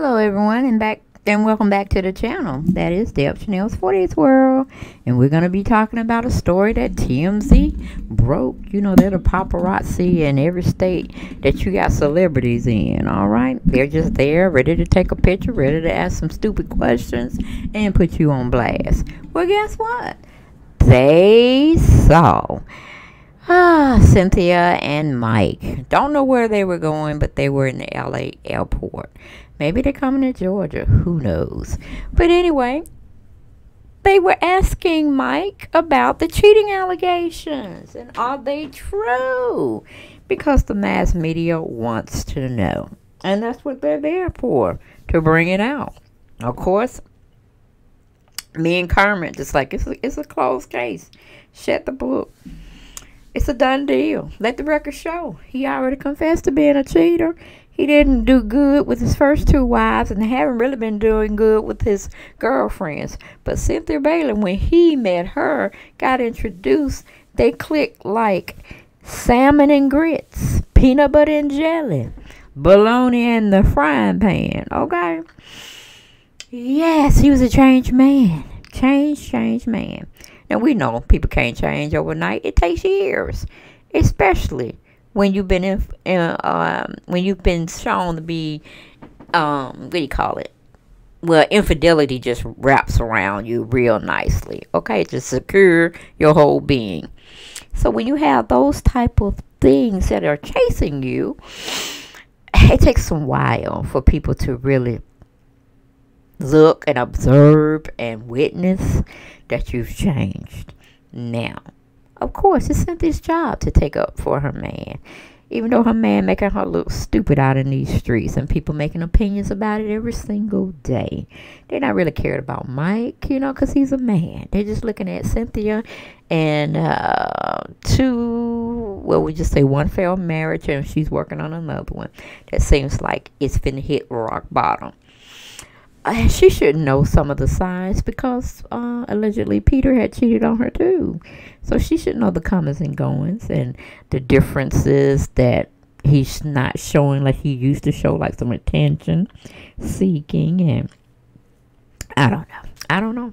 Hello everyone and back and welcome back to the channel. That is Deb Shanel's 40th World. And we're going to be talking about a story that TMZ broke. You know, they're the paparazzi in every state that you got celebrities in, alright? They're just there, ready to take a picture, ready to ask some stupid questions, and put you on blast. Well, guess what? They saw Ah, Cynthia and Mike. Don't know where they were going, but they were in the LA airport. Maybe they're coming to Georgia. Who knows? But anyway, they were asking Mike about the cheating allegations and are they true? Because the mass media wants to know. And that's what they're there for, to bring it out. Of course, me and Kermit just like it's a, it's a closed case. Shut the book. It's a done deal. Let the record show. He already confessed to being a cheater. He didn't do good with his first two wives and haven't really been doing good with his girlfriends. But Cynthia Bailey, when he met her, got introduced, they clicked like salmon and grits, peanut butter and jelly, bologna in the frying pan. Okay? Yes, he was a changed man. Change, change man. Now we know people can't change overnight. It takes years, especially when you've been in, uh, um, when you've been shown to be um, what do you call it? Well, infidelity just wraps around you real nicely. Okay, to secure your whole being. So when you have those type of things that are chasing you, it takes some while for people to really look and observe and witness that you've changed. Now, of course, it's Cynthia's job to take up for her man. Even though her man making her look stupid out in these streets and people making opinions about it every single day. They're not really cared about Mike, you know, because he's a man. They're just looking at Cynthia and uh, two, well, we just say one failed marriage and she's working on another one. That seems like it's been hit rock bottom she should know some of the signs because uh, allegedly Peter had cheated on her too. So she should know the comings and goings and the differences that he's not showing like he used to show, like some attention seeking. And I don't know. I don't know.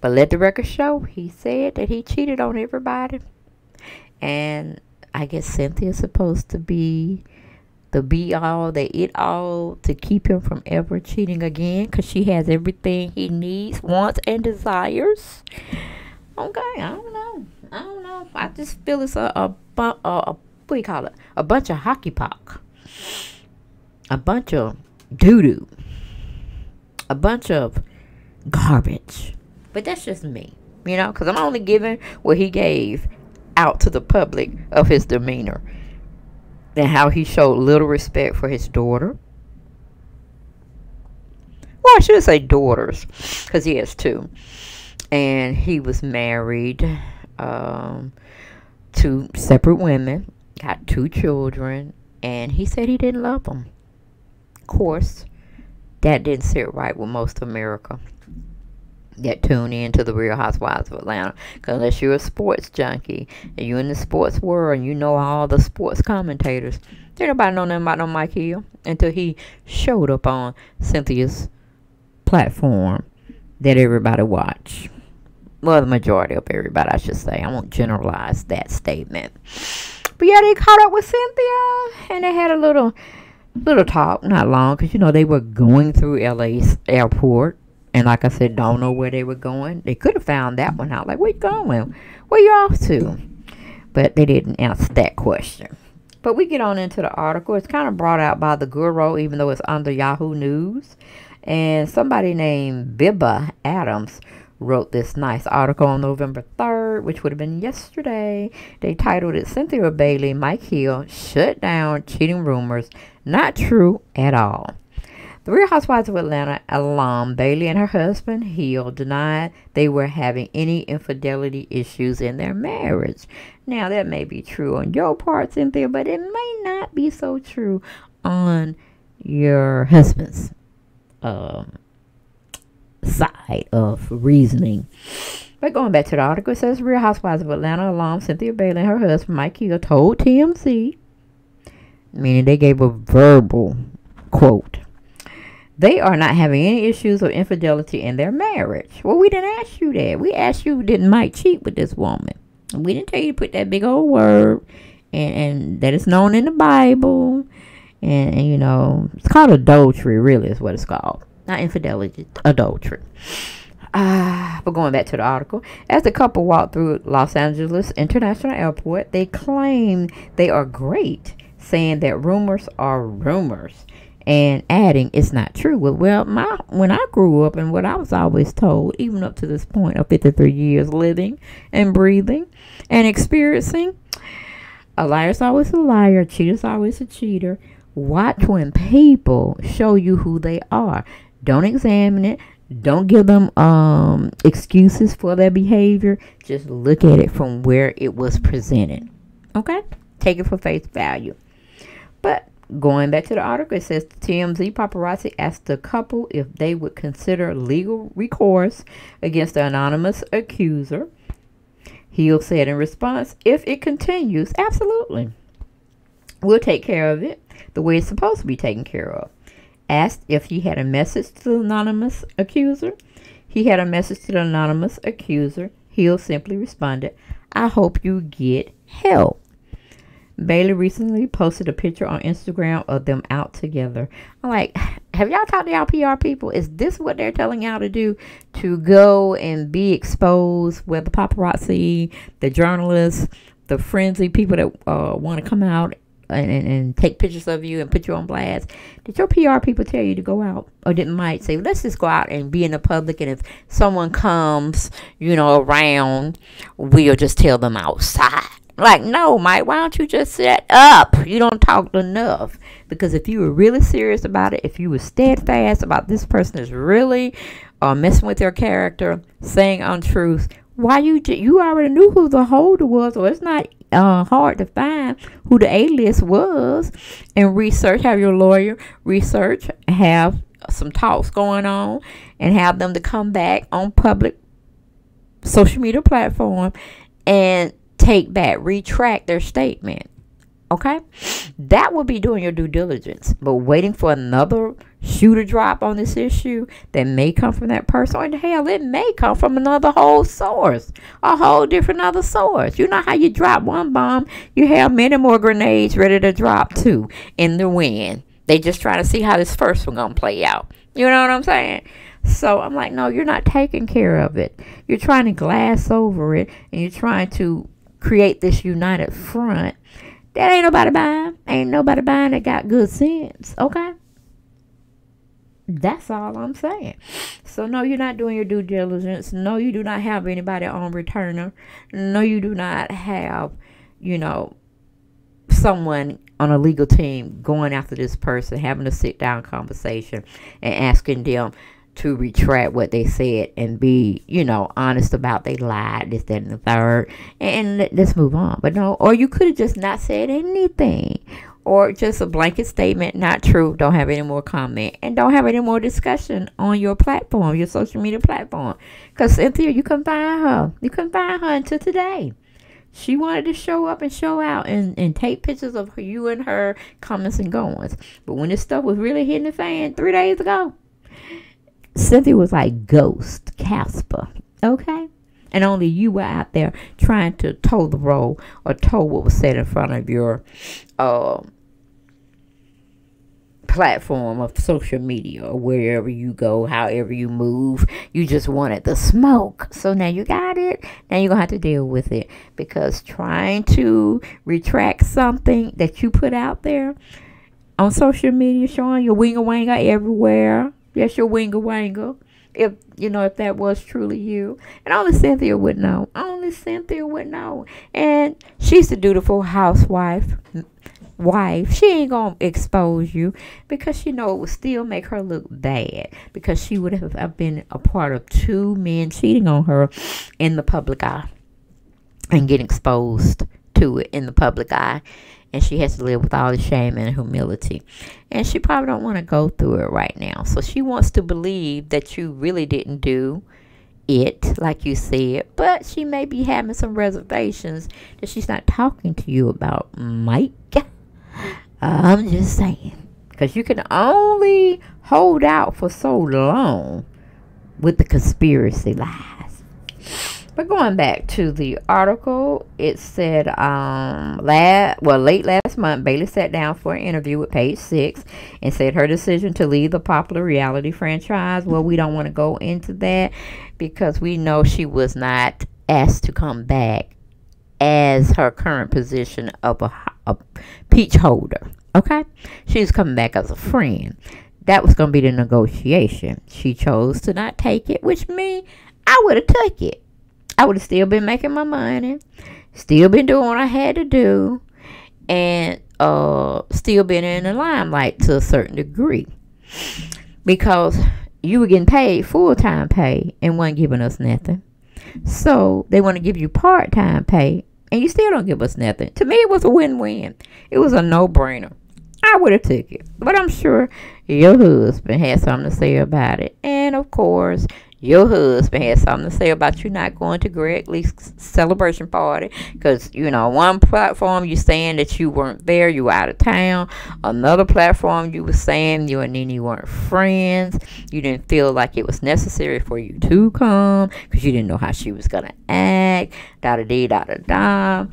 But let the record show he said that he cheated on everybody. And I guess Cynthia's supposed to be the be all, the it all to keep him from ever cheating again because she has everything he needs, wants, and desires. Okay, I don't know. I don't know. I just feel it's a, a, a, a what do you call it? A bunch of hockey puck. A bunch of doo doo. A bunch of garbage. But that's just me, you know, because I'm only giving what he gave out to the public of his demeanor and how he showed little respect for his daughter. Well, I should say daughters, because he has two. And he was married um, to separate women, got two children, and he said he didn't love them. Of course, that didn't sit right with most of America that tune in to the Real Housewives of Atlanta. Because unless you're a sports junkie and you're in the sports world and you know all the sports commentators, there nobody know nothing about no Mike Hill until he showed up on Cynthia's platform that everybody watch. Well, the majority of everybody, I should say. I won't generalize that statement. But yeah, they caught up with Cynthia and they had a little little talk, not long, because you know they were going through LA's airport and like I said, don't know where they were going. They could have found that one out. Like, where you going? Where you off to? But they didn't answer that question. But we get on into the article. It's kind of brought out by the Grio, even though it's under Yahoo News. And somebody named Biba Adams wrote this nice article on November 3rd, which would have been yesterday. They titled it Cynthia Bailey, Mike Hill, Shut Down Cheating Rumors. Not true at all. The Real Housewives of Atlanta alum Bailey and her husband Hill denied they were having any infidelity issues in their marriage. Now, that may be true on your part, Cynthia, but it may not be so true on your husband's um, side of reasoning. But going back to the article, it says Real Housewives of Atlanta alum Cynthia Bailey and her husband Mike Hill told TMZ, meaning they gave a verbal quote they are not having any issues of infidelity in their marriage. Well, we didn't ask you that. We asked you didn't Mike cheat with this woman. We didn't tell you to put that big old word and, and that it's known in the Bible. And, and, you know, it's called adultery, really, is what it's called. Not infidelity, adultery. Ah, but going back to the article, as the couple walked through Los Angeles International Airport, they claim they are great, saying that rumors are rumors and adding it's not true. Well, my when I grew up and what I was always told, even up to this point of 53 years living and breathing and experiencing, a liar's always a liar, a cheater's always a cheater. Watch when people show you who they are. Don't examine it. Don't give them um, excuses for their behavior. Just look at it from where it was presented. Okay? Take it for face value. But Going back to the article, it says TMZ paparazzi asked the couple if they would consider legal recourse against the anonymous accuser. Hill said in response, if it continues, absolutely. We'll take care of it the way it's supposed to be taken care of. Asked if he had a message to the anonymous accuser. He had a message to the anonymous accuser. Hill simply responded, I hope you get help. Bailey recently posted a picture on Instagram of them out together. I'm like, have y'all talked to y'all PR people? Is this what they're telling y'all to do? To go and be exposed with the paparazzi, the journalists, the frenzy people that uh, want to come out and, and, and, take pictures of you and put you on blast. Did your PR people tell you to go out? Or didn't Mike say, let's just go out and be in the public and if someone comes, you know, around, we'll just tell them outside. Like, no, Mike, why don't you just shut up? You don't talk enough. Because if you were really serious about it, if you were steadfast about this person is really uh, messing with their character, saying untruth, why you you already knew who the holder was, or it's not uh, hard to find who the alias was, and research. Have your lawyer research, have some talks going on, and have them to come back on public social media platform and take back, retract their statement. Okay? That would be doing your due diligence. But waiting for another shoe to drop on this issue that may come from that person, or hell, it may come from another whole source, a whole different other source. You know how you drop one bomb, you have many more grenades ready to drop too in the wind. They just trying to see how this first one gonna play out. You know what I'm saying? So I'm like, no, you're not taking care of it. You're trying to glass over it, and you're trying to create this united front, that ain't nobody buying. Ain't nobody buying that got good sense. Okay? That's all I'm saying. So, no, you're not doing your due diligence. No, you do not have anybody on returner. No, you do not have, you know, someone on a legal team going after this person, having a sit down conversation and asking them, to retract what they said and be, you know, honest about they lied, this, that, and the third, and let, us move on. But no, or you could have just not said anything, or just a blanket statement, not true, don't have any more comment, and don't have any more discussion on your platform, your social media platform. Because Cynthia, you couldn't find her. You couldn't find her until today. She wanted to show up and show out and, and take pictures of you and her comments and goings. But when this stuff was really hitting the fan three days ago, Cynthia was like Ghost, Casper, okay? And only you were out there trying to toe the role or toe what was said in front of your uh, platform of social media or wherever you go, however you move. You just wanted the smoke. So now you got it. Now you're going to have to deal with it because trying to retract something that you put out there on social media, showing your winger wanger everywhere Yes, your winger wanger. If you know if that was truly you, and only Cynthia would know. Only Cynthia would know. And she's a dutiful housewife, wife. She ain't gonna expose you because she know it would still make her look bad because she would have been a part of two men cheating on her in the public eye and get exposed to it in the public eye and she has to live with all the shame and humility. And she probably don't want to go through it right now. So she wants to believe that you really didn't do it like you said but she may be having some reservations that she's not talking to you about mike. I'm just saying Because you can only hold out for so long with the conspiracy lies. But going back to the article, it said, um, last, well, late last month, Bailey sat down for an interview with Page Six and said her decision to leave the popular reality franchise. Well, we don't want to go into that because we know she was not asked to come back as her current position of a, a peach holder. Okay? She's coming back as a friend. That was going to be the negotiation. She chose to not take it, which means I would have took it. I would have still been making my money, still been doing what I had to do, and uh, still been in the limelight to a certain degree. Because you were getting paid full time pay and wasn't giving us nothing. So they want to give you part time pay and you still don't give us nothing. To me, it was a win win. It was a no brainer. I would have took it, but I'm sure your husband had something to say about it. And of course, your husband had something to say about you not going to Gregg Leakes' celebration party because you know one platform you're saying that you weren't there, you were out of town. Another platform you were saying you and Nene weren't friends. You didn't feel like it was necessary for you to come because you didn't know how she was gonna act. Da da dee da da da.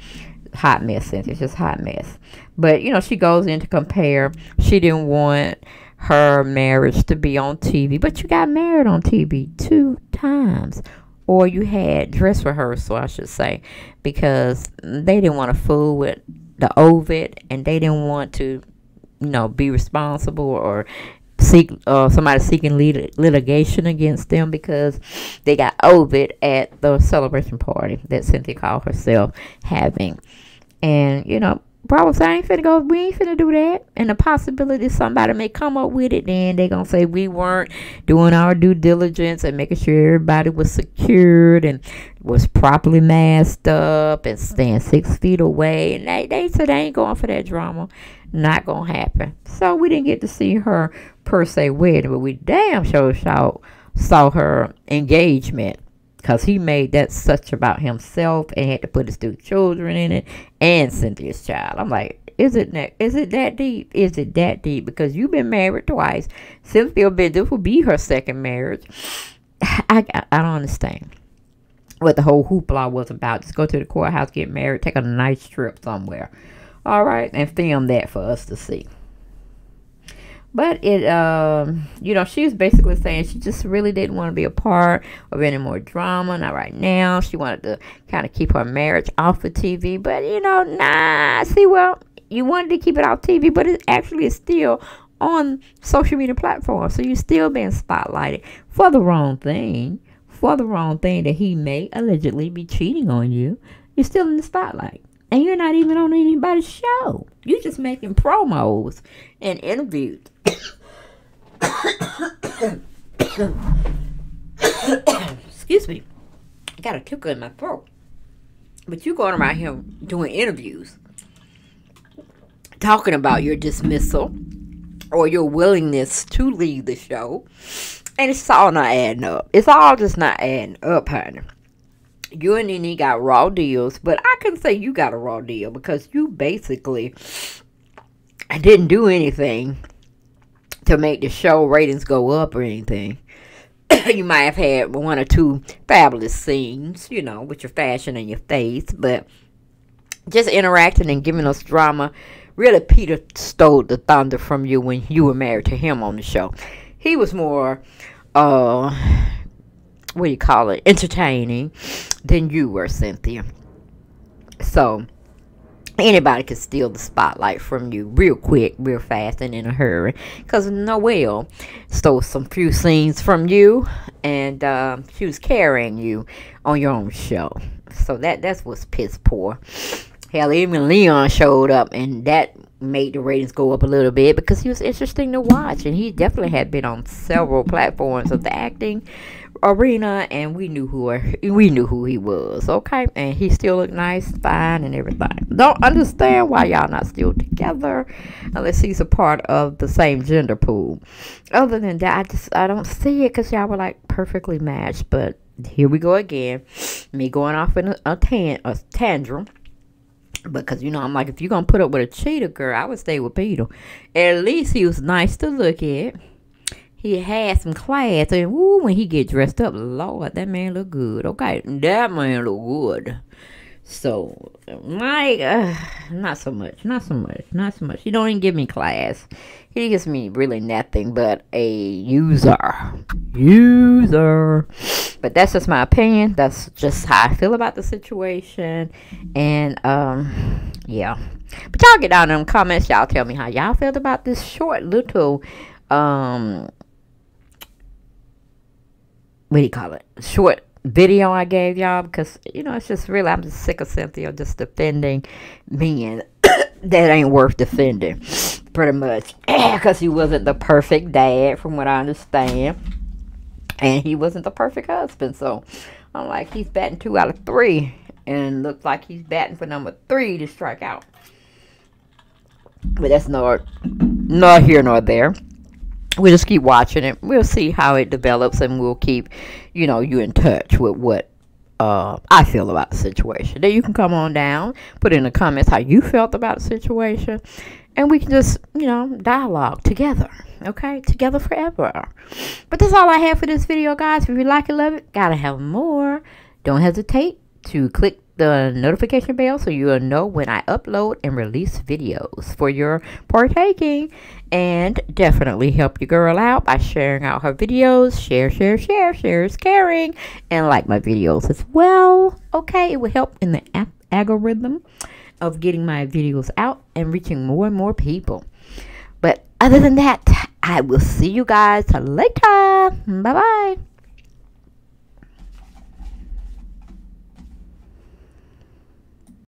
Hot mess, It's just hot mess. But you know she goes in to compare. She didn't want her marriage to be on TV, but you got married on TV two times. Or you had dress rehearsal, I should say, because they didn't want to fool with the COVID and they didn't want to, you know, be responsible or seek uh, somebody seeking lit- litigation against them because they got COVID at the celebration party that Cynthia called herself having. And, you know, Bro, I ain't finna go, we ain't finna do that. And the possibility somebody may come up with it, then they gonna say we weren't doing our due diligence and making sure everybody was secured and was properly masked up and staying six feet away. And they, they said they ain't going for that drama. Not gonna happen. So we didn't get to see her per se wedding, but we damn sure saw, saw her engagement because he made that such about himself and had to put his two children in it and Cynthia's child. I'm like, is it that, is it that deep? Is it that deep? Because you've been married twice. Cynthia been this will be her second marriage. I, I, I don't understand what the whole hoopla was about. Just go to the courthouse, get married, take a nice trip somewhere. All right, and film that for us to see. But it, um, you know, she was basically saying she just really didn't want to be a part of any more drama. Not right now. She wanted to kind of keep her marriage off of TV. But, you know, nah. See, well, you wanted to keep it off TV, but it actually is still on social media platforms. So you're still being spotlighted for the wrong thing. For the wrong thing that he may allegedly be cheating on you. You're still in the spotlight and you're not even on anybody's show. You're just making promos and interviews. Excuse me. I got a tickle in my throat. But you're going around here doing interviews, talking about your dismissal or your willingness to leave the show, and it's all not adding up. It's all just not adding up, honey you and Nene got raw deals, but I can say you got a raw deal because you basically didn't do anything to make the show ratings go up or anything. you might have had one or two fabulous scenes, you know, with your fashion and your face, but just interacting and giving us drama. Really, Peter stole the thunder from you when you were married to him on the show. He was more, uh, what do you call it, entertaining than you were, Cynthia. So, anybody could steal the spotlight from you real quick, real fast, and in a hurry. Because Noelle stole some few scenes from you, and uh, she was carrying you on your own show. So that that's what's piss poor. Hell, even Leon showed up, and that made the ratings go up a little bit because he was interesting to watch, and he definitely had been on several platforms of the acting arena, and we knew who we knew who he was. Okay, and he still looked nice, fine, and everything. Don't understand why y'all not still together unless he's a part of the same gender pool. Other than that, I just I don't see it because y'all were like perfectly matched. But here we go again, me going off in a, a tan a tantrum because you know I'm like if you're gonna put up with a cheater girl, I would stay with Peter. At least he was nice to look at. He had some class, and woo, when he get dressed up, Lord, that man look good. Okay, that man look good. So, like, uh, not so much, not so much, not so much. He don't even give me class. He gives me really nothing but a user. User. But that's just my opinion. That's just how I feel about the situation. And, um, yeah. But y'all get down in the comments. Y'all tell me how y'all felt about this short little, um, what do you call it? Short video I gave y'all because, you know, it's just really, I'm just sick of Cynthia just defending men that ain't worth defending, pretty much. Because he wasn't the perfect dad, from what I understand. And he wasn't the perfect husband. So, I'm like, he's batting two out of three. And looks like he's batting for number three to strike out. But that's not, not here nor there we'll just keep watching it. We'll see how it develops, and we'll keep, you know, you in touch with what uh, I feel about the situation. Then you can come on down, put in the comments how you felt about the situation, and we can just, you know, dialogue together. Okay, together forever. But that's all I have for this video, guys. If you like it, love it, gotta have more. Don't hesitate to click the notification bell so you'll know when I upload and release videos for your partaking and definitely help your girl out by sharing out her videos. Share share share share is caring. And like my videos as well. Okay it will help in the algorithm of getting my videos out and reaching more and more people. But other than that I will see you guys later. Bye bye